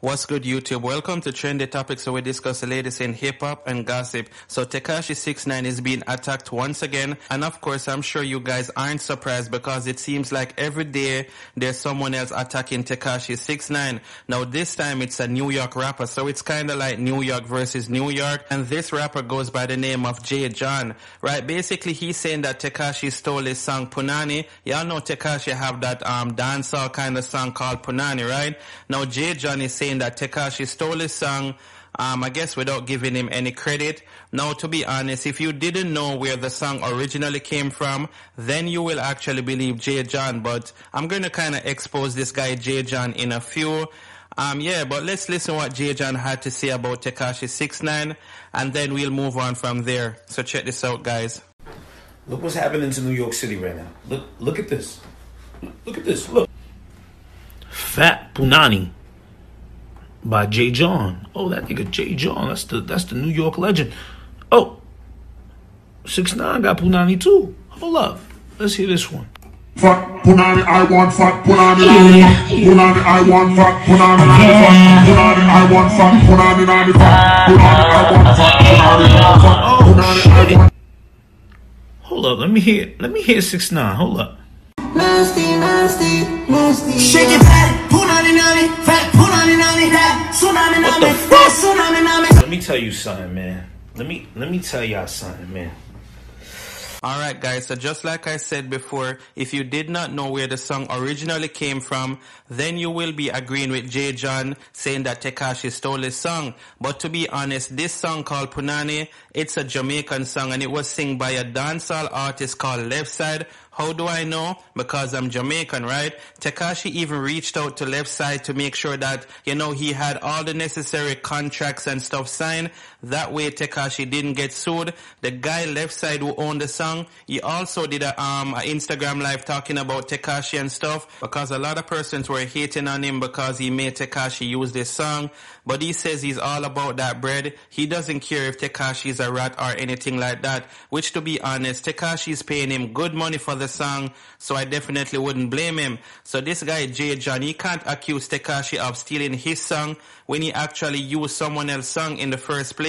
What's good, YouTube? Welcome to Trendy Topics, where we discuss the latest in hip hop and gossip. So, Tekashi 69 is being attacked once again, and of course, I'm sure you guys aren't surprised because it seems like every day there's someone else attacking Tekashi 69. Now, this time it's a New York rapper, so it's kind of like New York versus New York, and this rapper goes by the name of Jay John. Right? Basically, he's saying that Tekashi stole his song Punani. Y'all know Tekashi have that um dancehall kind of song called Punani, right? Now, Jay John is saying that Tekashi stole his song, um, I guess without giving him any credit. Now, to be honest, if you didn't know where the song originally came from, then you will actually believe Jay John. But I'm going to kind of expose this guy Jay John in a few. Um, yeah, but let's listen what Jay John had to say about Tekashi 69 and then we'll move on from there. So check this out, guys. Look what's happening to New York City right now. Look, look at this. Look at this. Look. Fat Punani by Jay John. Oh, that nigga Jay John. That's the that's the New York legend. Oh, six nine got Punani too. Hold up. Let's hear this one. Fat punani, I want fat punani nani fat. Punani, I want fat punani nani. Punani, I want fat punani. Punani, I want fat punani. Oh Punani, I shit. want. Hold up. Let me hear. Let me hear six nine. Hold up. Nasty, nasty, nasty. Shake it fat, punani nani, fat punani nani, that tsunami What nami, that fuck? tsunami nami. Let me tell you something, man. Let me let me tell y'all something, man. Alright guys, so just like I said before, if you did not know where the song originally came from, then you will be agreeing with Jay John saying that Tekashi stole his song. But to be honest, this song called Punani, it's a Jamaican song and it was sung by a dancehall artist called Left Side. How do I know? Because I'm Jamaican, right? Tekashi even reached out to Left Side to make sure that, you know, he had all the necessary contracts and stuff signed. That way Tekashi didn't get sued. The guy Left Side who owned the song, he also did a, um, a Instagram live talking about Tekashi and stuff because a lot of persons were hating on him because he made Tekashi use this song. But he says he's all about that bread. He doesn't care if Tekashi is a rat or anything like that. Which to be honest, Tekashi is paying him good money for the song, so I definitely wouldn't blame him. So this guy Jay John, he can't accuse Tekashi of stealing his song when he actually used someone else's song in the first place.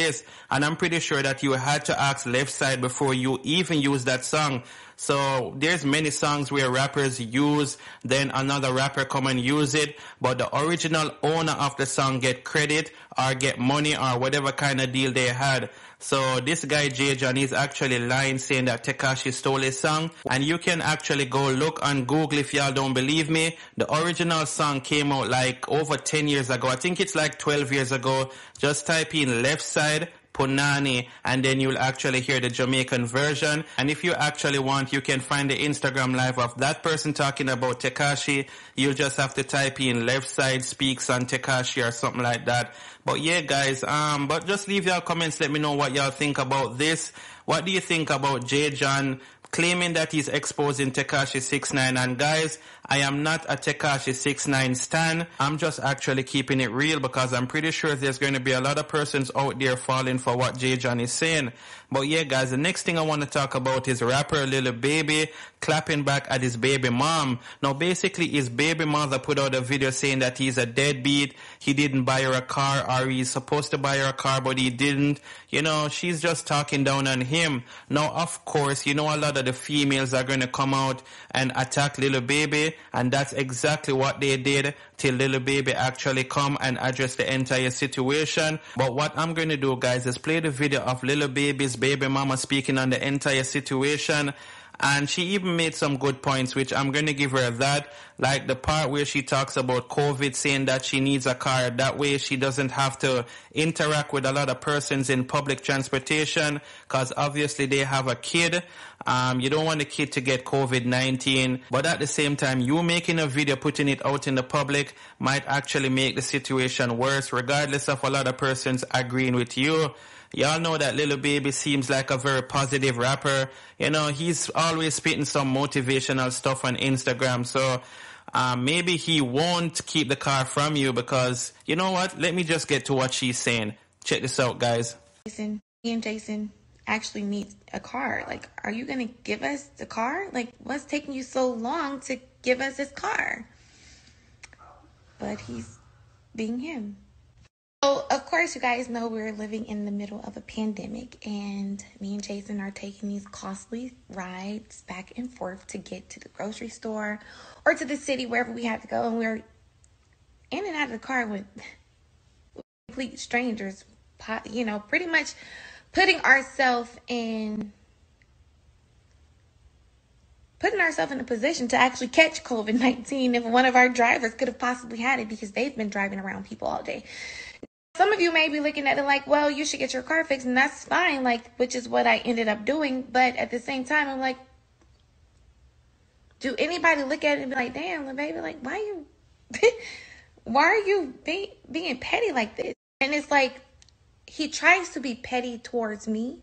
And I'm pretty sure that you had to ask Left Side before you even use that song. So there's many songs where rappers use, then another rapper come and use it, but the original owner of the song get credit or get money or whatever kind of deal they had. So this guy Jay John is actually lying saying that Tekashi stole his song and you can actually go look on Google if y'all don't believe me. The original song came out like over 10 years ago. I think it's like 12 years ago. Just type in left side Punani and then you'll actually hear the Jamaican version. And if you actually want, you can find the Instagram live of that person talking about Tekashi. You'll just have to type in left side speaks on Tekashi or something like that. But yeah, guys, um, but just leave your comments. Let me know what y'all think about this. What do you think about Jay John claiming that he's exposing Tekashi 69 and guys, I am not a Tekashi 69 stan. I'm just actually keeping it real because I'm pretty sure there's going to be a lot of persons out there falling for what Jay John is saying. But yeah guys, the next thing I want to talk about is rapper Lil Baby clapping back at his baby mom. Now basically his baby mother put out a video saying that he's a deadbeat, he didn't buy her a car or he's supposed to buy her a car but he didn't. You know, she's just talking down on him. Now of course, you know a lot of the females are going to come out and attack Lil Baby and that's exactly what they did till Lil Baby actually come and address the entire situation. But what I'm going to do guys is play the video of Lil Baby's baby mama speaking on the entire situation. And she even made some good points which I'm going to give her that. Like the part where she talks about COVID saying that she needs a car. That way she doesn't have to interact with a lot of persons in public transportation because obviously they have a kid um, you don't want the kid to get COVID-19 but at the same time you making a video putting it out in the public might actually make the situation worse regardless of a lot of persons agreeing with you Y'all know that Lil Baby seems like a very positive rapper. You know, he's always spitting some motivational stuff on Instagram. So, um, maybe he won't keep the car from you because, you know what? Let me just get to what she's saying. Check this out, guys. Jason, and Jason actually need a car. Like, are you gonna give us the car? Like, what's taking you so long to give us this car? But he's being him. So, of course, you guys know we're living in the middle of a pandemic, and me and Jason are taking these costly rides back and forth to get to the grocery store or to the city, wherever we have to go. And we're in and out of the car with complete strangers, you know, pretty much putting ourselves in putting ourselves in a position to actually catch COVID 19 if one of our drivers could have possibly had it because they've been driving around people all day. Some of you may be looking at it like, well, you should get your car fixed, and that's fine, like, which is what I ended up doing. But at the same time, I'm like, do anybody look at it and be like, damn, baby, like, why you, why are you be, being petty like this? And it's like, he tries to be petty towards me,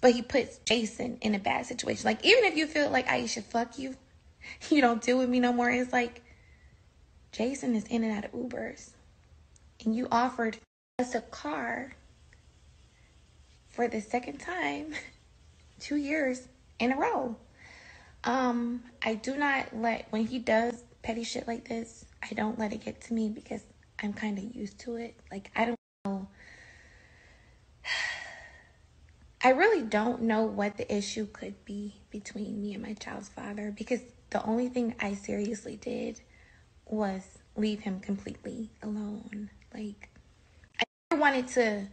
but he puts Jason in a bad situation. Like, even if you feel like Ayesha, fuck you, you don't deal with me no more. It's like, Jason is in and out of Ubers, and you offered us a car for the second time, two years in a row. Um, I do not let when he does petty shit like this, I don't let it get to me because I'm kind of used to it. Like I don't know. I really don't know what the issue could be between me and my child's father because the only thing I seriously did was leave him completely alone. Like I never wanted to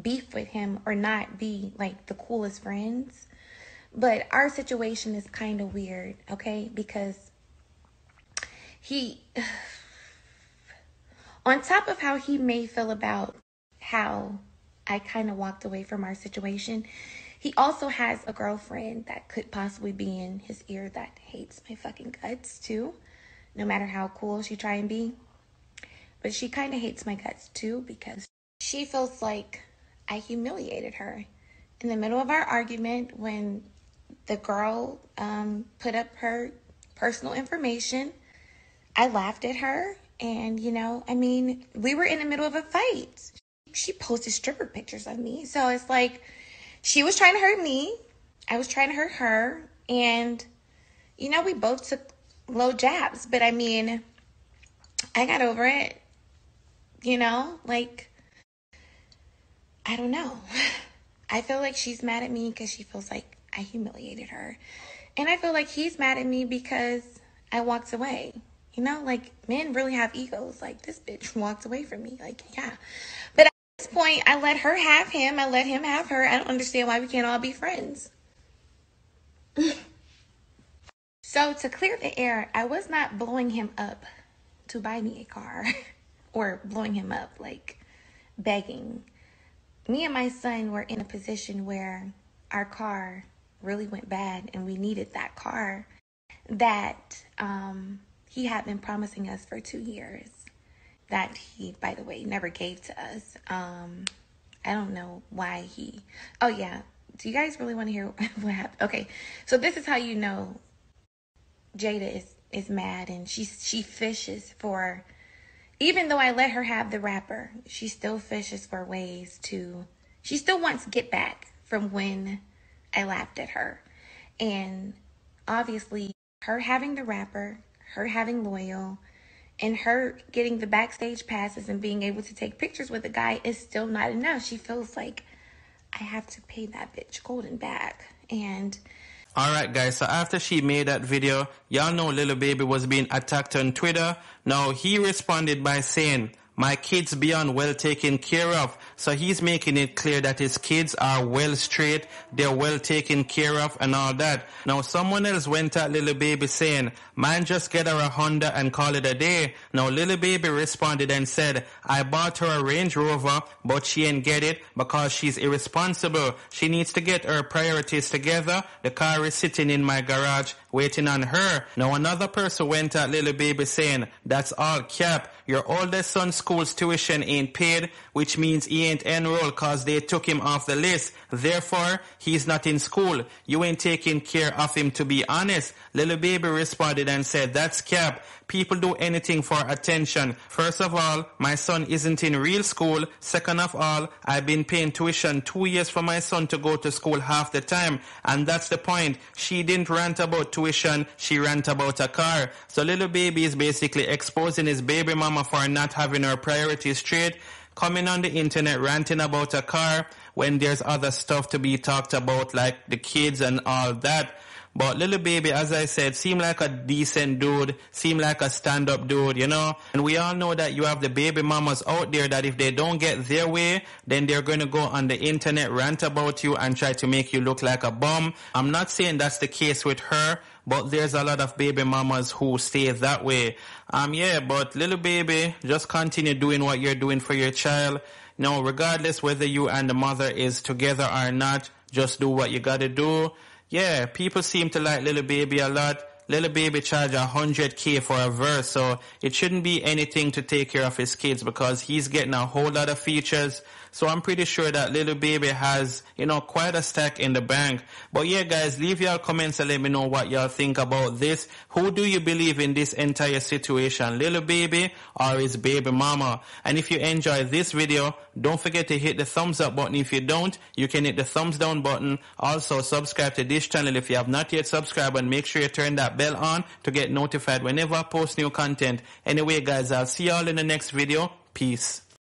beef with him or not be like the coolest friends. But our situation is kind of weird, okay? Because he, on top of how he may feel about how I kind of walked away from our situation, he also has a girlfriend that could possibly be in his ear that hates my fucking guts too, no matter how cool she try and be. But she kind of hates my guts too because she feels like I humiliated her in the middle of our argument when the girl um, put up her personal information. I laughed at her, and you know, I mean, we were in the middle of a fight. She posted stripper pictures of me, so it's like she was trying to hurt me, I was trying to hurt her, and you know, we both took low jabs. But I mean, I got over it. You know, like I don't know. I feel like she's mad at me because she feels like I humiliated her. And I feel like he's mad at me because I walked away. You know, like men really have egos. Like this bitch walked away from me. Like, yeah. But point, I let her have him. I let him have her. I don't understand why we can't all be friends. so, to clear the air, I was not blowing him up to buy me a car or blowing him up, like begging. Me and my son were in a position where our car really went bad and we needed that car that um, he had been promising us for two years that he by the way never gave to us. Um, i don't know why he oh yeah. Do you guys really want to hear what happened? Okay so this is how you know Jayda is is mad and she she fishes for even though i let her have the rapper she still fishes for ways to she still wants get back from when I laughed at her. And obviously, her having the rapper, her having loyal, and her getting the backstage passes and being able to take pictures with a guy is still not enough. She feels like I have to pay that bitch golden back. And Alright guys, so after she made that video, y'all know Lil Baby was being attacked on Twitter. Now he responded by saying, my kids beyond well taken care of. So he's making it clear that his kids are well straight, they're well taken care of and all that. Now someone else went at Lil Baby saying, man just get her a Honda and call it a day. Now Lil Baby responded and said, I bought her a Range Rover, but she ain't get it because she's irresponsible. She needs to get her priorities together. The car is sitting in my garage waiting on her. Now another person went at Lil Baby saying, that's all cap. Your oldest son's school's tuition ain't paid, which means he ain't enrolled cause they took him off the list. Therefore, he's not in school. You ain't taking care of him to be honest. Lil Baby responded and said, that's cap. People do anything for attention. First of all, my son isn't in real school. Second of all, I've been paying tuition two years for my son to go to school half the time. And that's the point. She didn't rant about tuition. She rant about a car. So Lil Baby is basically exposing his baby mama for not having her priorities straight coming on the internet ranting about a car when there's other stuff to be talked about like the kids and all that. But Lil Baby, as I said, seem like a decent dude, seem like a stand-up dude, you know? And we all know that you have the baby mamas out there that if they don't get their way, then they're going to go on the internet, rant about you and try to make you look like a bum. I'm not saying that's the case with her, but there's a lot of baby mamas who stay that way. Um, yeah, but Lil Baby, just continue doing what you're doing for your child. No, regardless whether you and the mother is together or not, just do what you gotta do. Yeah, people seem to like Lil Baby a lot. Lil Baby charge a hundred K for a verse, so it shouldn't be anything to take care of his kids because he's getting a whole lot of features. So I'm pretty sure that Lil Baby has, you know, quite a stack in the bank. But yeah, guys, leave your comments and let me know what y'all think about this. Who do you believe in this entire situation? Lil Baby or his baby mama? And if you enjoy this video, don't forget to hit the thumbs up button. If you don't, you can hit the thumbs down button. Also, subscribe to this channel if you have not yet subscribed and make sure you turn that bell on to get notified whenever I post new content. Anyway, guys, I'll see y'all in the next video. Peace.